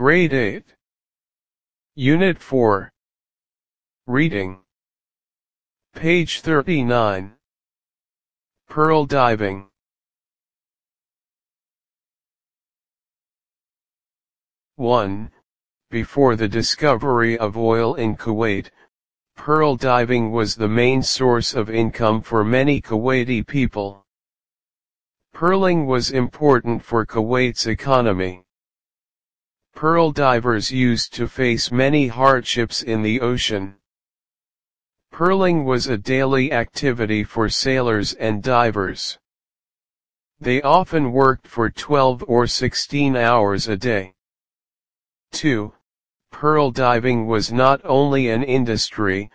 Grade 8. Unit 4. Reading. Page 39. Pearl diving. One, before the discovery of oil in Kuwait, pearl diving was the main source of income for many Kuwaiti people. Pearling was important for Kuwait's economy. Pearl divers used to face many hardships in the ocean. Pearling was a daily activity for sailors and divers. They often worked for 12 or 16 hours a day. 2. Pearl diving was not only an industry,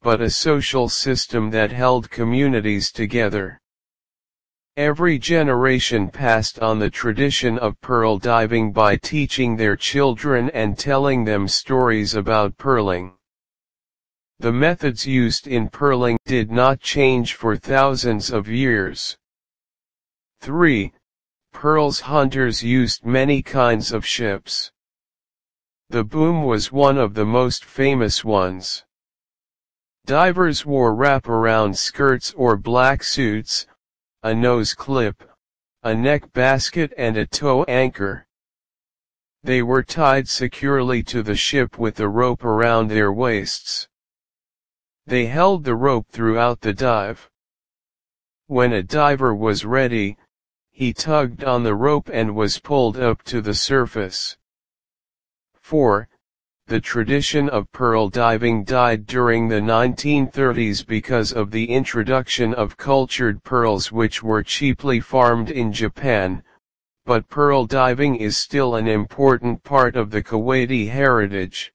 but a social system that held communities together. Every generation passed on the tradition of pearl diving by teaching their children and telling them stories about pearling. The methods used in pearling did not change for thousands of years. 3. Pearls hunters used many kinds of ships. The boom was one of the most famous ones. Divers wore wraparound skirts or black suits, a nose clip, a neck basket and a toe anchor. They were tied securely to the ship with a rope around their waists. They held the rope throughout the dive. When a diver was ready, he tugged on the rope and was pulled up to the surface. 4. The tradition of pearl diving died during the 1930s because of the introduction of cultured pearls which were cheaply farmed in Japan, but pearl diving is still an important part of the Kuwaiti heritage.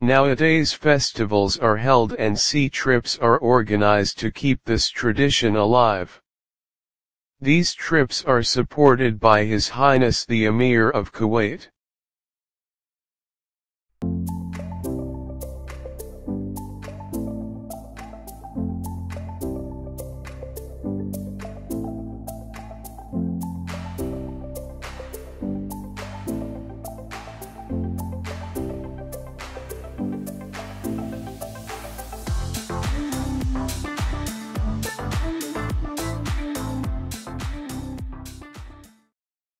Nowadays festivals are held and sea trips are organized to keep this tradition alive. These trips are supported by His Highness the Emir of Kuwait.